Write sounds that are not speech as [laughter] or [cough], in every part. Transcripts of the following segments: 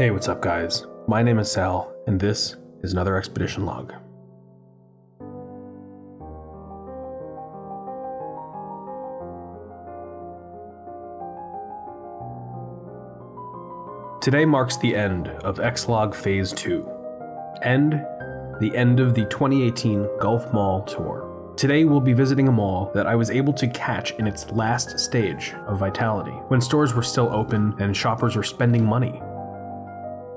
Hey, what's up, guys? My name is Sal, and this is another expedition log. Today marks the end of ExLog Phase 2. End the end of the 2018 Gulf Mall Tour. Today we'll be visiting a mall that I was able to catch in its last stage of vitality, when stores were still open and shoppers were spending money.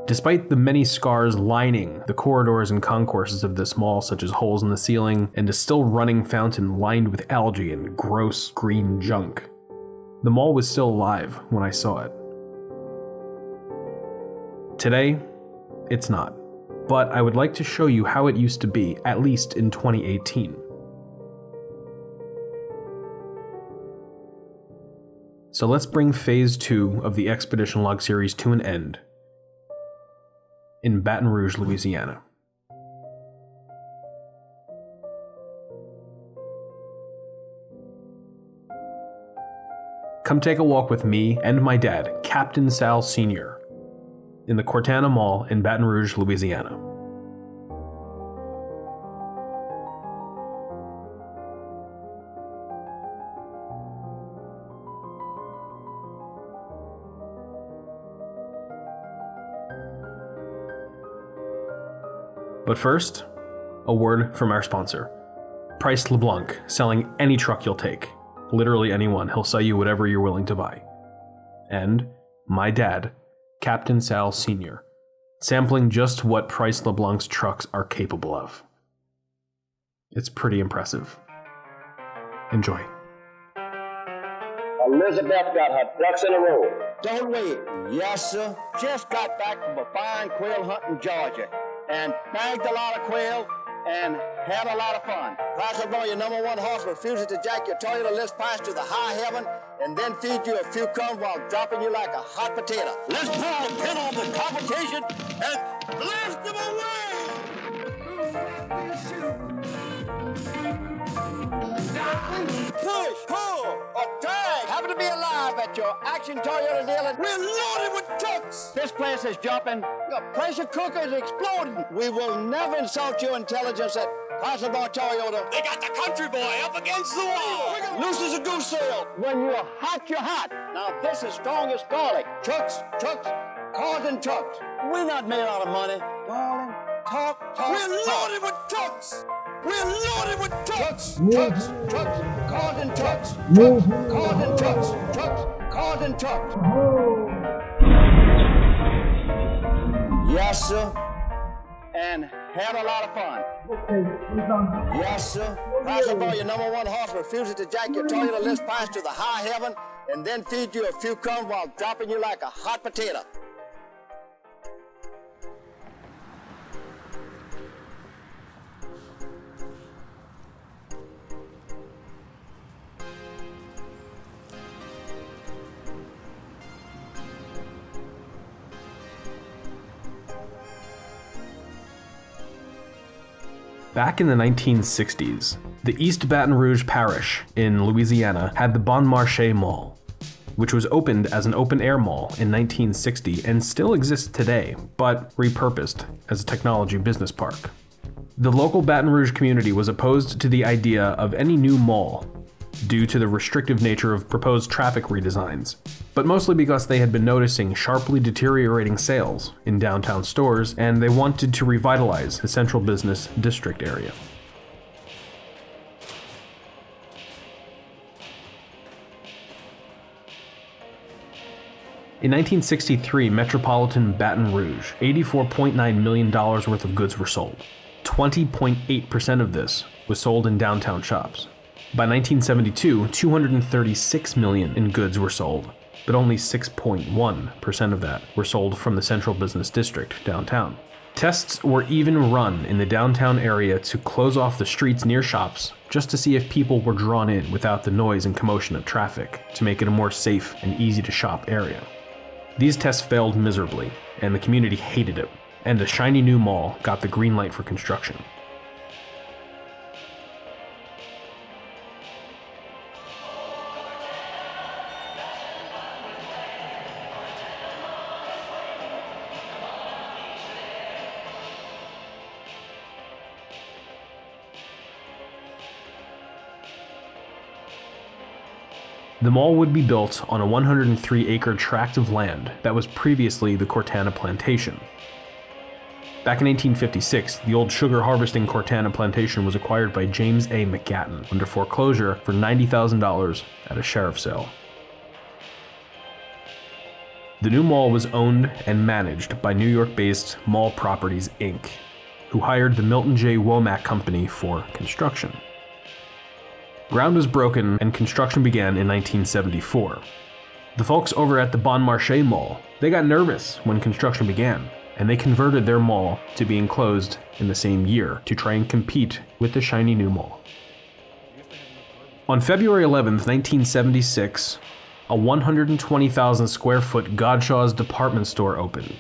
Despite the many scars lining the corridors and concourses of this mall, such as holes in the ceiling and a still running fountain lined with algae and gross green junk, the mall was still alive when I saw it. Today, it's not. But I would like to show you how it used to be, at least in 2018. So let's bring phase 2 of the Expedition Log series to an end in Baton Rouge, Louisiana. Come take a walk with me and my dad, Captain Sal Sr., in the Cortana Mall in Baton Rouge, Louisiana. But first, a word from our sponsor. Price LeBlanc, selling any truck you'll take. Literally anyone, he'll sell you whatever you're willing to buy. And my dad, Captain Sal Sr., sampling just what Price LeBlanc's trucks are capable of. It's pretty impressive. Enjoy. Elizabeth got her ducks in a row. Don't wait. Yes, sir. Just got back from a fine quail hunt in Georgia and bagged a lot of quail and had a lot of fun. Price of your number one horse refuses to jack your Toyota list price to the high heaven and then feed you a few crumbs while dropping you like a hot potato. Let's pull a pin on the competition and blast them away! Push, pull, or drag. Happen to be alive at your Action Toyota dealer. We're loaded with trucks. This place is jumping. The pressure cooker is exploding. We will never insult your intelligence at Possible Toyota. They got the country boy up against the wall. Loose as a goose sail. When you're hot, you're hot. Now this is strong as garlic. Trucks, trucks, cars and trucks. We're not made out of money. Darling, talk, talk, We're talk. loaded with trucks. We're loaded with trucks, trucks, trucks, cars and trucks, trucks, cars and trucks, trucks, cars and trucks. Yes, sir. And had a lot of fun. Yes, sir. Your number one horse refuses to jack your Toyota list price to the high heaven and then feed you a few crumbs while dropping you like a hot potato. Back in the 1960s, the East Baton Rouge Parish in Louisiana had the Bon Marché Mall, which was opened as an open air mall in 1960 and still exists today, but repurposed as a technology business park. The local Baton Rouge community was opposed to the idea of any new mall due to the restrictive nature of proposed traffic redesigns, but mostly because they had been noticing sharply deteriorating sales in downtown stores and they wanted to revitalize the central business district area. In 1963, Metropolitan Baton Rouge, $84.9 million worth of goods were sold. 20.8% of this was sold in downtown shops. By 1972, 236 million in goods were sold, but only 6.1% of that were sold from the central business district downtown. Tests were even run in the downtown area to close off the streets near shops just to see if people were drawn in without the noise and commotion of traffic to make it a more safe and easy to shop area. These tests failed miserably, and the community hated it, and a shiny new mall got the green light for construction. The mall would be built on a 103 acre tract of land that was previously the Cortana Plantation. Back in 1856, the old sugar harvesting Cortana plantation was acquired by James A. McGatton under foreclosure for $90,000 at a sheriff sale. The new mall was owned and managed by New York based Mall Properties Inc., who hired the Milton J. Womack Company for construction. Ground was broken and construction began in 1974. The folks over at the Bon Marché Mall, they got nervous when construction began and they converted their mall to being closed in the same year to try and compete with the shiny new mall. On February 11, 1976, a 120,000 square foot Goudchaux's department store opened.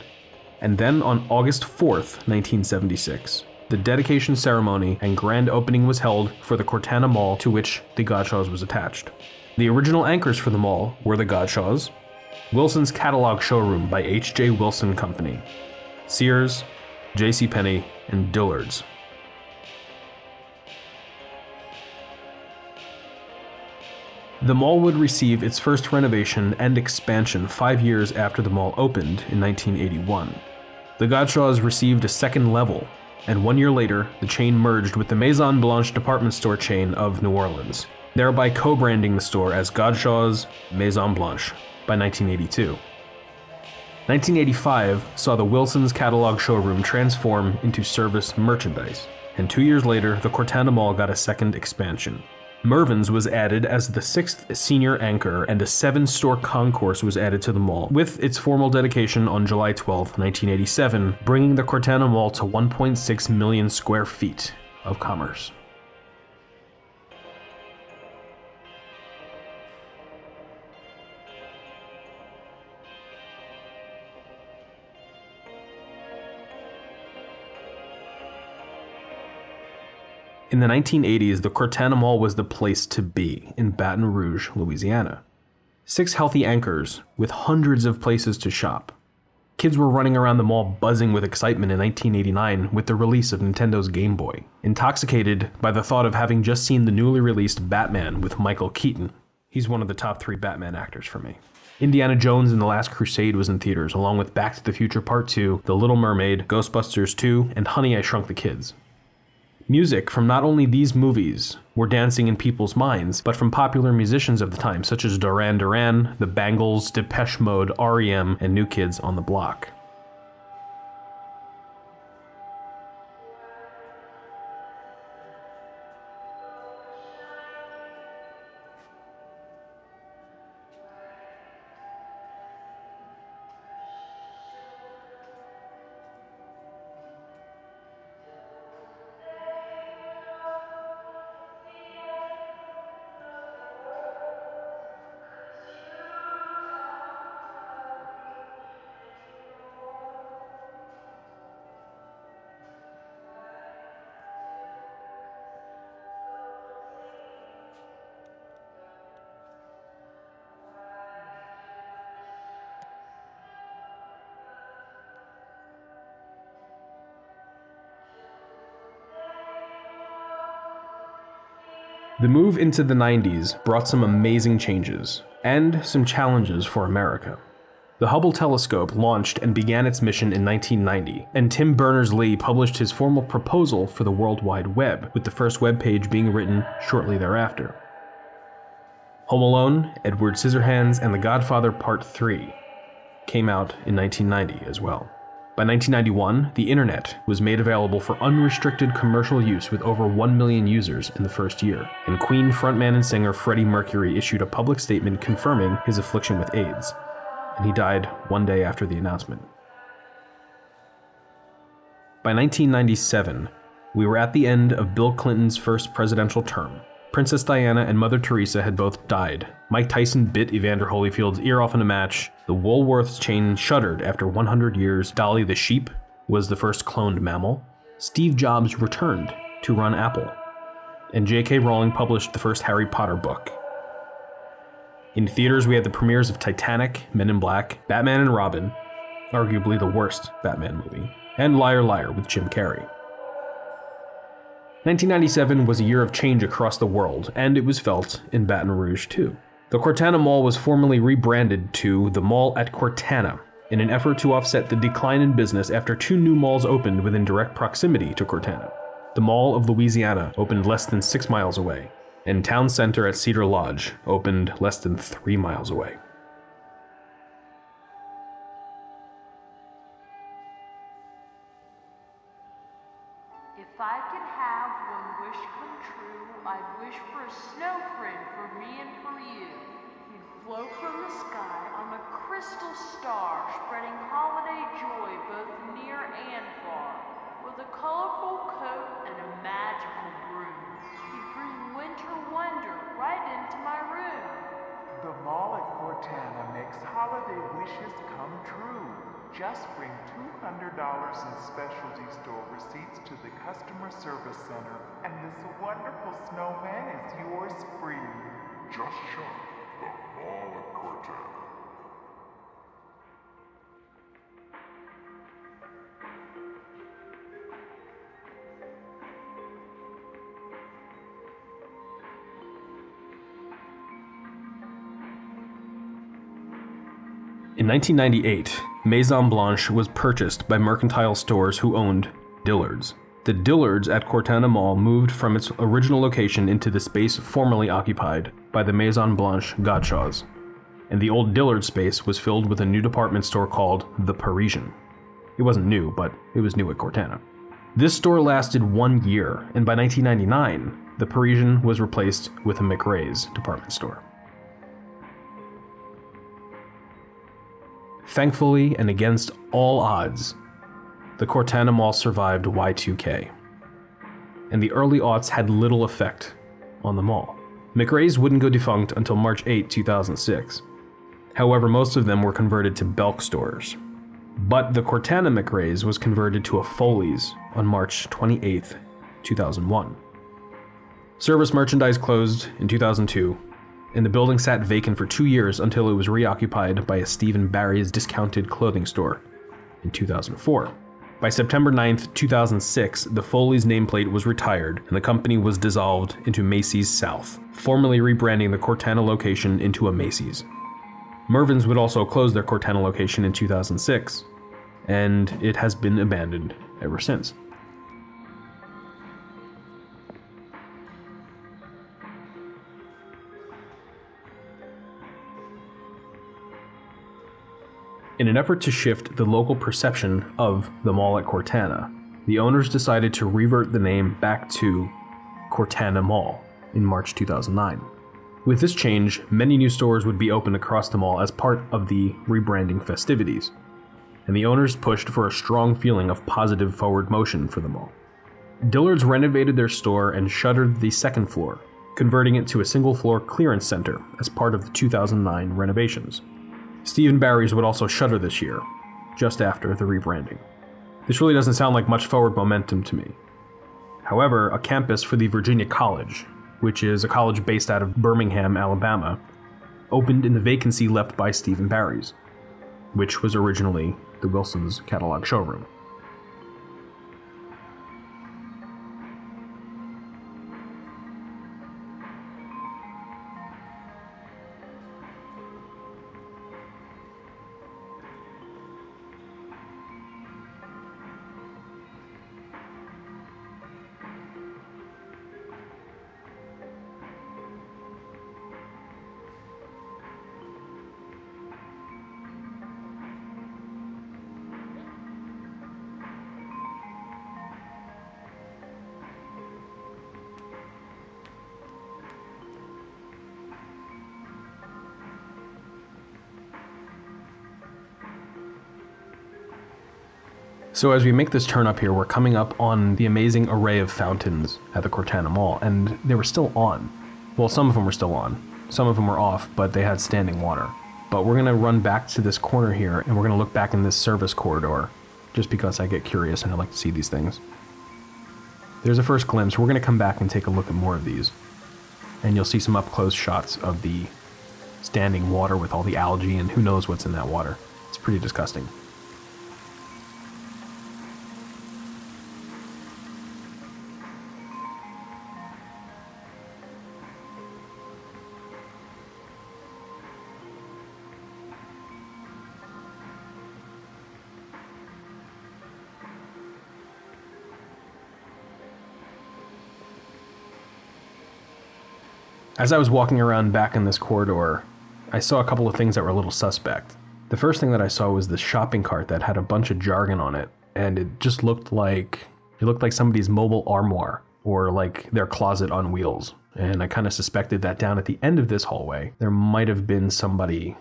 And then on August 4th, 1976, the dedication ceremony and grand opening was held for the Cortana Mall to which the Goudchaux's was attached. The original anchors for the mall were the Goudchaux's, Wilson's Catalog Showroom by H.J. Wilson Company, Sears, J.C. JCPenney, and Dillard's. The mall would receive its first renovation and expansion five years after the mall opened in 1981. The Goudchaux's received a second level, and one year later, the chain merged with the Maison Blanche department store chain of New Orleans, thereby co branding the store as Goudchaux's Maison Blanche by 1982. 1985 saw the Wilson's catalog showroom transform into service merchandise, and two years later, the Cortana Mall got a second expansion. Mervyn's was added as the sixth senior anchor, and a seven store concourse was added to the mall, with its formal dedication on July 12, 1987, bringing the Cortana Mall to 1.6 million square feet of commerce. In the 1980s, the Cortana Mall was the place to be in Baton Rouge, Louisiana. Six healthy anchors with hundreds of places to shop. Kids were running around the mall buzzing with excitement in 1989 with the release of Nintendo's Game Boy, intoxicated by the thought of having just seen the newly released Batman with Michael Keaton. He's one of the top three Batman actors for me. Indiana Jones and the Last Crusade was in theaters, along with Back to the Future Part 2, The Little Mermaid, Ghostbusters 2, and Honey, I Shrunk the Kids. Music from not only these movies were dancing in people's minds, but from popular musicians of the time, such as Duran Duran, The Bangles, Depeche Mode, REM, and New Kids on the Block. The move into the 90s brought some amazing changes and some challenges for America. The Hubble telescope launched and began its mission in 1990, and Tim Berners-Lee published his formal proposal for the World Wide Web, with the first web page being written shortly thereafter. Home Alone, Edward Scissorhands, and The Godfather Part 3 came out in 1990 as well. By 1991, the internet was made available for unrestricted commercial use with over 1 million users in the first year, and Queen frontman and singer Freddie Mercury issued a public statement confirming his affliction with AIDS, and he died one day after the announcement. By 1997, we were at the end of Bill Clinton's first presidential term, Princess Diana and Mother Teresa had both died. Mike Tyson bit Evander Holyfield's ear off in a match. The Woolworths chain shuttered after 100 years. Dolly the sheep was the first cloned mammal. Steve Jobs returned to run Apple. And J.K. Rowling published the first Harry Potter book. In theaters, we had the premieres of Titanic, Men in Black, Batman and Robin, arguably the worst Batman movie, and Liar Liar with Jim Carrey. 1997 was a year of change across the world, and it was felt in Baton Rouge too. The Cortana Mall was formally rebranded to the Mall at Cortana in an effort to offset the decline in business after two new malls opened within direct proximity to Cortana. The Mall of Louisiana opened less than six miles away, and Towne Center at Cedar Lodge opened less than three miles away. In 1998, Maison Blanche was purchased by mercantile stores who owned Dillard's. The Dillard's at Cortana Mall moved from its original location into the space formerly occupied by the Maison Blanche Goudchaux's, and the old Dillard space was filled with a new department store called The Parisian. It wasn't new, but it was new at Cortana. This store lasted one year, and by 1999, The Parisian was replaced with a McRae's department store. Thankfully, and against all odds, the Cortana Mall survived Y2K. And the early aughts had little effect on the mall. McRae's wouldn't go defunct until March 8, 2006. However, most of them were converted to Belk stores. But the Cortana McRae's was converted to a Foley's on March 28, 2001. Service merchandise closed in 2002, and the building sat vacant for two years until it was reoccupied by a Steve & Barry's discounted clothing store in 2004. By September 9, 2006, the Foley's nameplate was retired and the company was dissolved into Macy's South, formally rebranding the Cortana location into a Macy's. Mervyn's would also close their Cortana location in 2006, and it has been abandoned ever since. In an effort to shift the local perception of the mall at Cortana, the owners decided to revert the name back to Cortana Mall in March 2009. With this change, many new stores would be opened across the mall as part of the rebranding festivities, and the owners pushed for a strong feeling of positive forward motion for the mall. Dillard's renovated their store and shuttered the second floor, converting it to a single floor clearance center as part of the 2009 renovations. Steve & Barry's would also shutter this year, just after the rebranding. This really doesn't sound like much forward momentum to me. However, a campus for the Virginia College, which is a college based out of Birmingham, Alabama, opened in the vacancy left by Steve & Barry's, which was originally the Wilson's catalog showroom. So as we make this turn up here, we're coming up on the amazing array of fountains at the Cortana Mall, and they were still on. Well, some of them were still on. Some of them were off, but they had standing water. But we're gonna run back to this corner here, and we're gonna look back in this service corridor, just because I get curious and I like to see these things. There's a first glimpse. We're gonna come back and take a look at more of these, and you'll see some up close shots of the standing water with all the algae and who knows what's in that water. It's pretty disgusting. As I was walking around back in this corridor, I saw a couple of things that were a little suspect. The first thing that I saw was this shopping cart that had a bunch of jargon on it, and it just looked like it looked like somebody's mobile armoire or like their closet on wheels. And I kind of suspected that down at the end of this hallway, there might have been somebody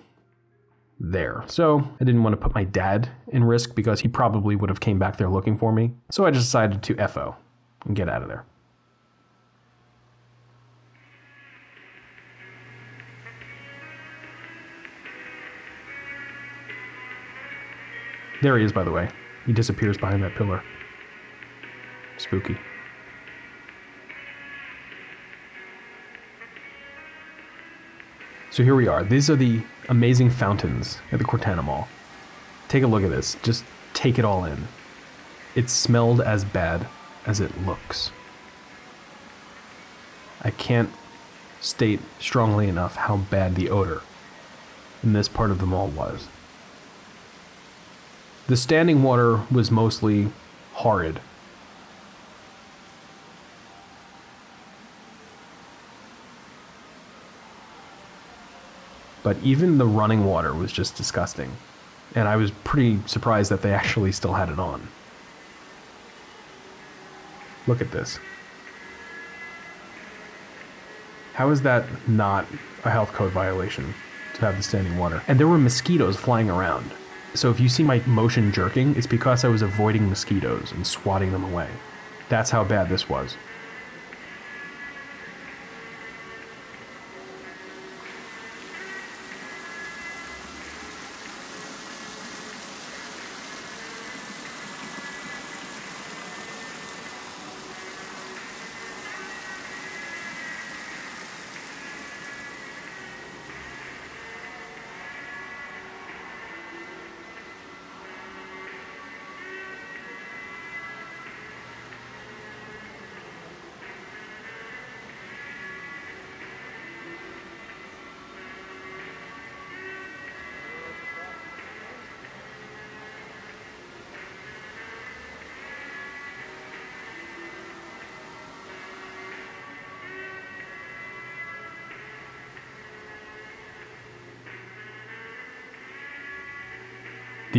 there. So I didn't want to put my dad in risk because he probably would have came back there looking for me. So I just decided to FO and get out of there. There he is, by the way. He disappears behind that pillar. Spooky. So here we are. These are the amazing fountains at the Cortana Mall. Take a look at this. Just take it all in. It smelled as bad as it looks. I can't state strongly enough how bad the odor in this part of the mall was. The standing water was mostly horrid. But even the running water was just disgusting. And I was pretty surprised that they actually still had it on. Look at this. How is that not a health code violation to have the standing water? And there were mosquitoes flying around. So if you see my motion jerking, it's because I was avoiding mosquitoes and swatting them away. That's how bad this was.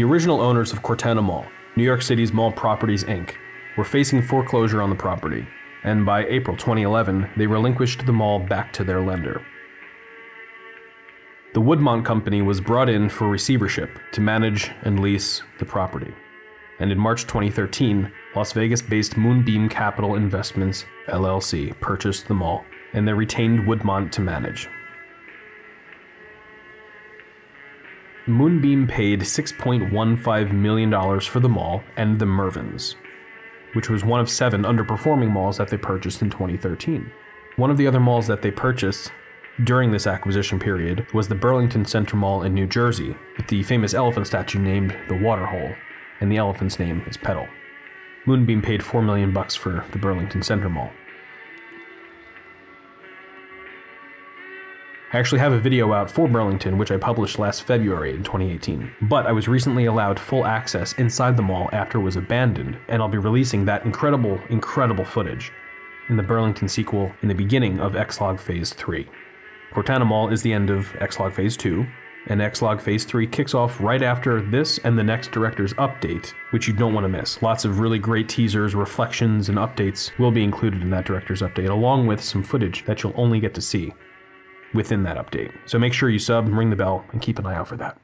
The original owners of Cortana Mall, New York City's Mall Properties Inc., were facing foreclosure on the property, and by April 2011, they relinquished the mall back to their lender. The Woodmont Company was brought in for receivership to manage and lease the property. And in March 2013, Las Vegas based Moonbeam Capital Investments LLC purchased the mall, and they retained Woodmont to manage. Moonbeam paid $6.15 million for the mall and the Mervyns, which was one of seven underperforming malls that they purchased in 2013. One of the other malls that they purchased during this acquisition period was the Burlington Center Mall in New Jersey, with the famous elephant statue named the Waterhole, and the elephant's name is Petal. Moonbeam paid 4 million bucks for the Burlington Center Mall. I actually have a video out for Burlington, which I published last February in 2018. But I was recently allowed full access inside the mall after it was abandoned, and I'll be releasing that incredible, incredible footage in the Burlington sequel in the beginning of ExLog Phase 3. Cortana Mall is the end of ExLog Phase 2, and ExLog Phase 3 kicks off right after this and the next director's update, which you don't want to miss. Lots of really great teasers, reflections, and updates will be included in that director's update, along with some footage that you'll only get to see within that update. So make sure you sub, ring the bell, and keep an eye out for that.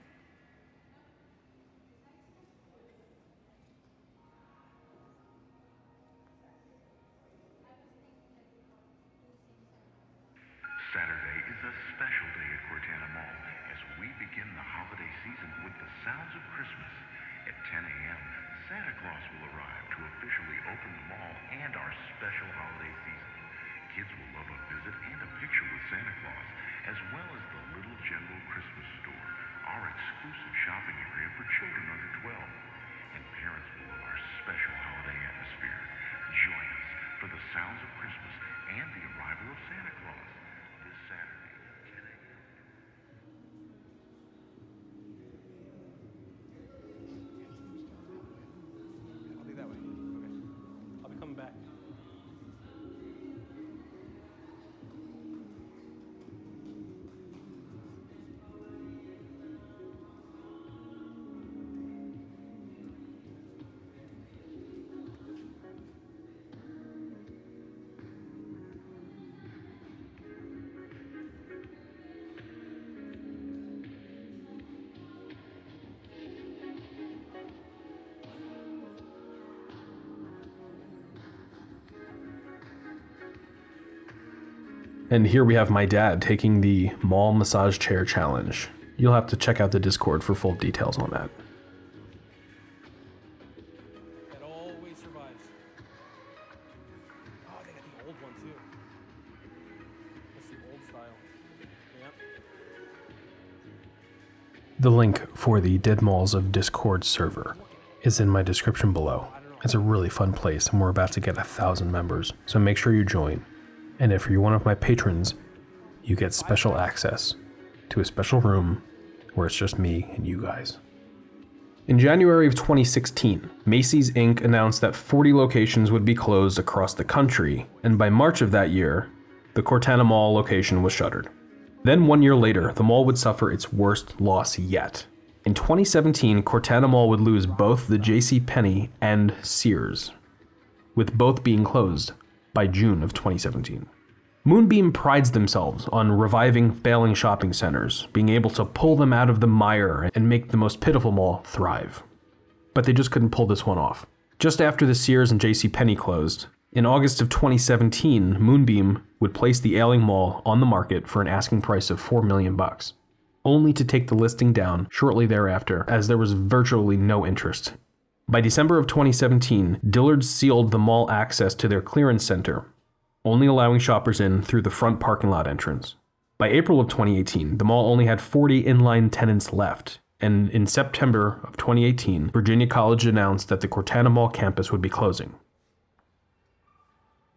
And here we have my dad taking the mall massage chair challenge. You'll have to check out the Discord for full details on that. That always survives. Oh, they got the old one too. That's the old style. Yep. The link for the Dead Malls of Discord server is in my description below. It's a really fun place, and we're about to get a thousand members, so make sure you join. And if you're one of my patrons, you get special access to a special room where it's just me and you guys. In January of 2016, Macy's Inc. announced that 40 locations would be closed across the country, and by March of that year, the Cortana Mall location was shuttered. Then, one year later, the mall would suffer its worst loss yet. In 2017, Cortana Mall would lose both the J.C. Penney and Sears, with both being closed by June of 2017. Moonbeam prides themselves on reviving failing shopping centers, being able to pull them out of the mire and make the most pitiful mall thrive. But they just couldn't pull this one off. Just after the Sears and J.C. Penney closed, in August of 2017, Moonbeam would place the ailing mall on the market for an asking price of 4 million bucks, only to take the listing down shortly thereafter as there was virtually no interest. By December of 2017, Dillard's sealed the mall access to their clearance center, only allowing shoppers in through the front parking lot entrance. By April of 2018, the mall only had 40 inline tenants left, and in September of 2018, Virginia College announced that the Cortana Mall campus would be closing.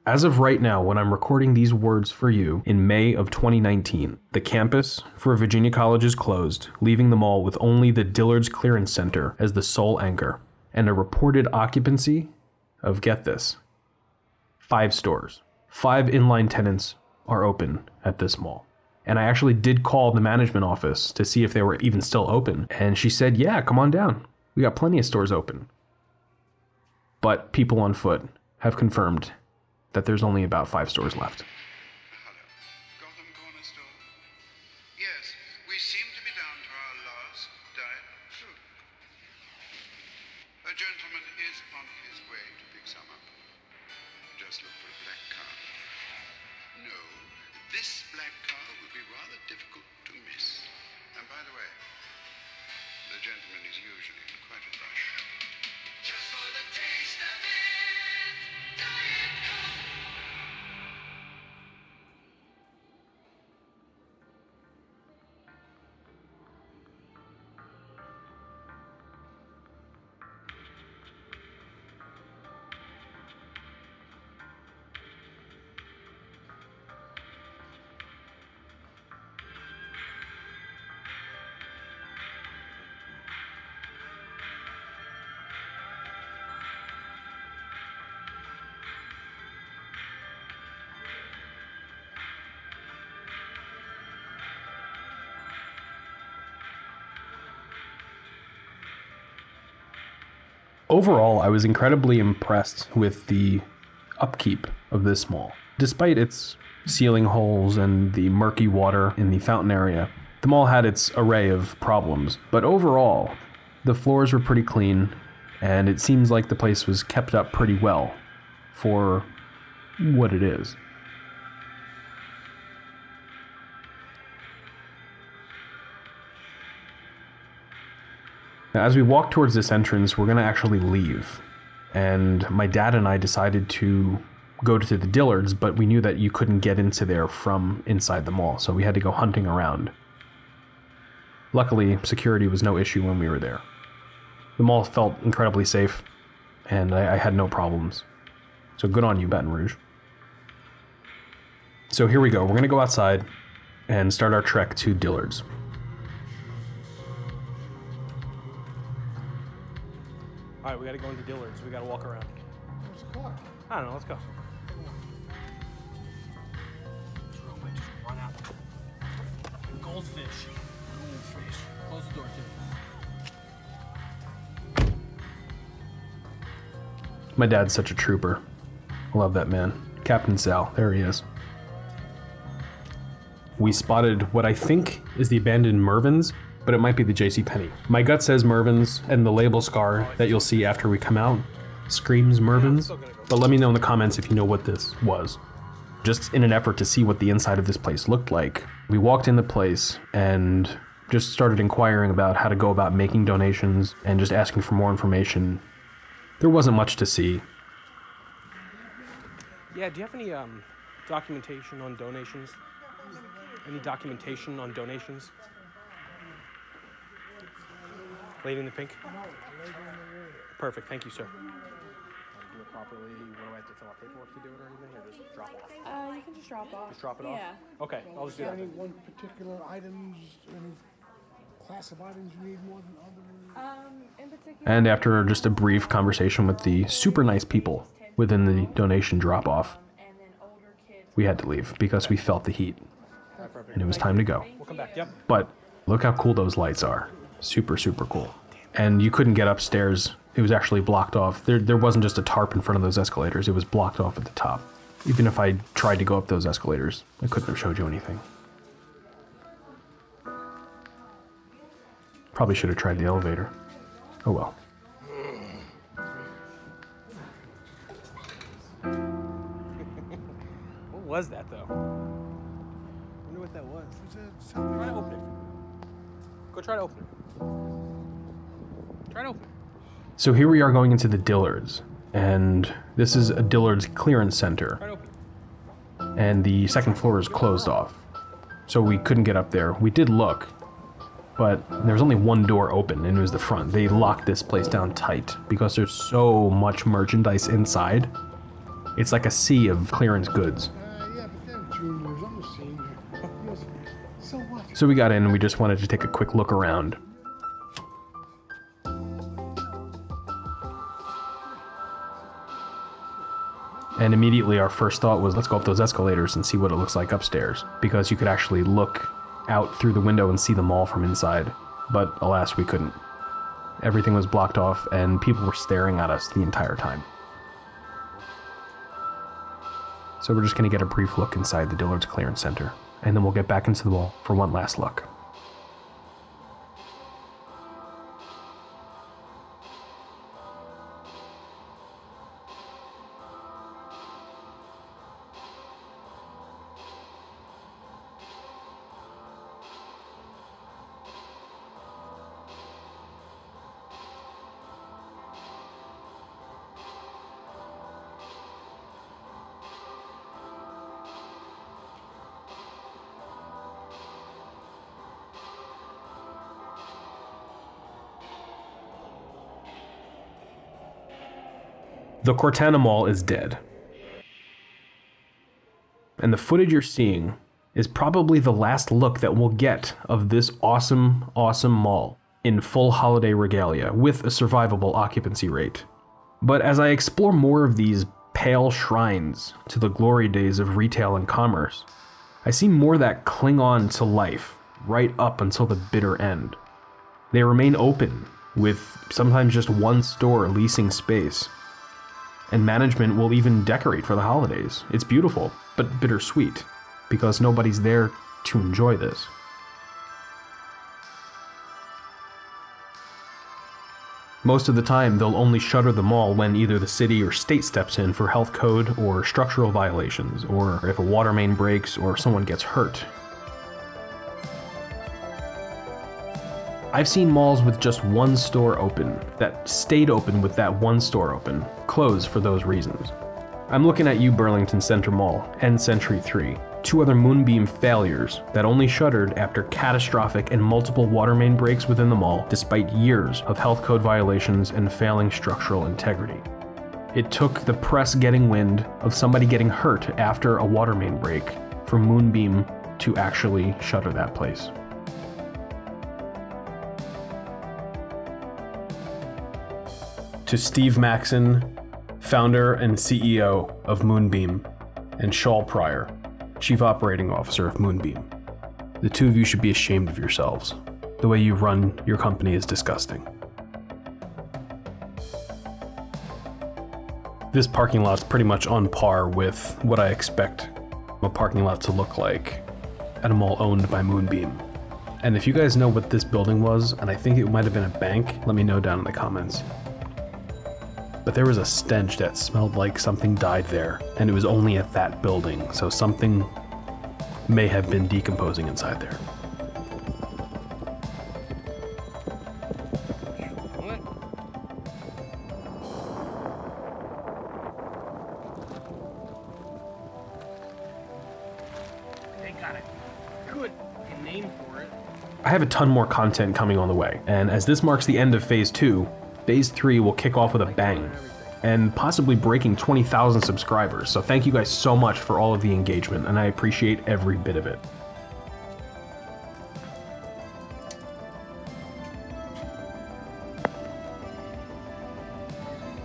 As of right now, when I'm recording these words for you in May of 2019, the campus for Virginia College is closed, leaving the mall with only the Dillard's Clearance Center as the sole anchor, and a reported occupancy of get this five stores. Five inline tenants are open at this mall. And I actually did call the management office to see if they were even still open. And she said, Yeah, come on down. We got plenty of stores open. But people on foot have confirmed that there's only about five stores left. Overall, I was incredibly impressed with the upkeep of this mall. Despite its ceiling holes and the murky water in the fountain area, the mall had its array of problems. But overall, the floors were pretty clean, and it seems like the place was kept up pretty well for what it is. Now, as we walk towards this entrance, we're going to actually leave. And my dad and I decided to go to the Dillards, but we knew that you couldn't get into there from inside the mall, so we had to go hunting around. Luckily, security was no issue when we were there. The mall felt incredibly safe, and I, I had no problems. So good on you, Baton Rouge. So here we go. We're going to go outside and start our trek to Dillard's. Right, we got to go into Dillard's. We got to walk around. Where's the car? I don't know. Let's go. Goldfish. Goldfish. Close the door too. My dad's such a trooper. I love that man. Captain Sal, there he is. We spotted what I think is the abandoned Mervyn's, but it might be the JC Penney. My gut says Mervyn's, and the label scar that you'll see after we come out screams Mervyn's. But let me know in the comments if you know what this was. just in an effort to see what the inside of this place looked like. We walked in the place and just started inquiring about how to go about making donations and just asking for more information. There wasn't much to see. Yeah, do you have any um, documentation on donations? Any documentation on donations? Lady in the pink? Perfect, thank you, sir. Do it properly. What do I have to fill out paperwork to do it or anything, or just drop off? Uh, you can just drop off. Just drop it off? Yeah. Okay, I'll just do that. Any one particular items, any class of items you need more than others? Um, in particular. And after just a brief conversation with the super nice people within the donation drop off, And then older kids. we had to leave because we felt the heat and it was time to go. We'll come back, yep. But look how cool those lights are. Super, super cool. And you couldn't get upstairs. It was actually blocked off. There, there wasn't just a tarp in front of those escalators, it was blocked off at the top. Even if I tried to go up those escalators, I couldn't have showed you anything. Probably should have tried the elevator. Oh well. [laughs] What was that, though? I wonder what that was. Try to open it. Go try to open it. Try to open. So here we are going into the Dillards, and this is a Dillard's clearance center. Try to open and the second floor is closed off. So we couldn't get up there. We did look, but there was only one door open, and it was the front. They locked this place down tight because there's so much merchandise inside. It's like a sea of clearance goods. Uh, yeah, but they're juniors. I'm a senior. [laughs] Yes. So what? So we got in and we just wanted to take a quick look around. And immediately our first thought was let's go up those escalators and see what it looks like upstairs. Because you could actually look out through the window and see the mall from inside. But alas, we couldn't. Everything was blocked off and people were staring at us the entire time. So we're just going to get a brief look inside the Dillard's Clearance Center, and then we'll get back into the mall for one last look. The Cortana Mall is dead. And the footage you're seeing is probably the last look that we'll get of this awesome, awesome mall in full holiday regalia with a survivable occupancy rate. But as I explore more of these pale shrines to the glory days of retail and commerce, I see more that cling on to life right up until the bitter end. They remain open, with sometimes just one store leasing space, and management will even decorate for the holidays. It's beautiful, but bittersweet, because nobody's there to enjoy this. Most of the time, they'll only shutter the mall when either the city or state steps in for health code or structural violations, or if a water main breaks or someone gets hurt. I've seen malls with just one store open, that stayed open with that one store open, close for those reasons. I'm looking at you, Burlington Center Mall, and Century 3, two other Moonbeam failures that only shuttered after catastrophic and multiple water main breaks within the mall, despite years of health code violations and failing structural integrity. It took the press getting wind of somebody getting hurt after a water main break for Moonbeam to actually shutter that place. To Steve Maksin, founder and CEO of Moonbeam, and Shawl Pryor, Chief Operating Officer of Moonbeam. The two of you should be ashamed of yourselves. The way you run your company is disgusting. This parking lot's pretty much on par with what I expect a parking lot to look like at a mall owned by Moonbeam. And if you guys know what this building was, and I think it might have been a bank, let me know down in the comments. But there was a stench that smelled like something died there, and it was only at that building, so something may have been decomposing inside there. They got a good name for it. I have a ton more content coming on the way, and as this marks the end of Phase 2, Phase 3 will kick off with a bang, and possibly breaking 20,000 subscribers, so thank you guys so much for all of the engagement, and I appreciate every bit of it.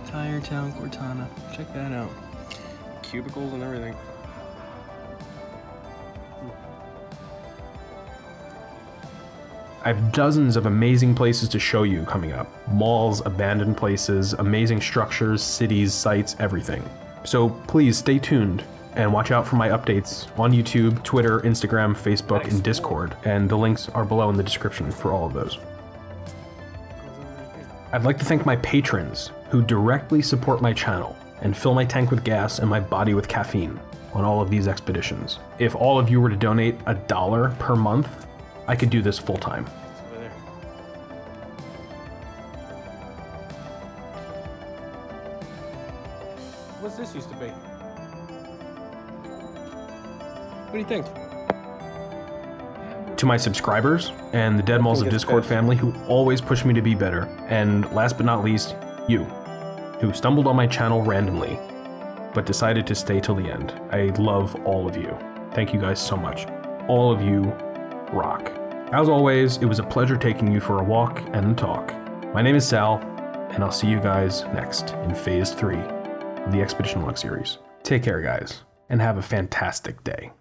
Tire Town Cortana. Check that out. Cubicles and everything. I have dozens of amazing places to show you coming up malls, abandoned places, amazing structures, cities, sites, everything. So please stay tuned and watch out for my updates on YouTube, Twitter, Instagram, Facebook, and Discord. And the links are below in the description for all of those. I'd like to thank my patrons who directly support my channel and fill my tank with gas and my body with caffeine on all of these expeditions. If all of you were to donate a dollar per month, I could do this full time. What's this used to be? What do you think? to my subscribers and the Dead Malls of Discord best. family who always push me to be better. And last but not least, you, who stumbled on my channel randomly, but decided to stay till the end. I love all of you. Thank you guys so much. All of you rock. As always, it was a pleasure taking you for a walk and a talk. My name is Sal, and I'll see you guys next in Phase 3 of the Expedition Log series. Take care, guys, and have a fantastic day.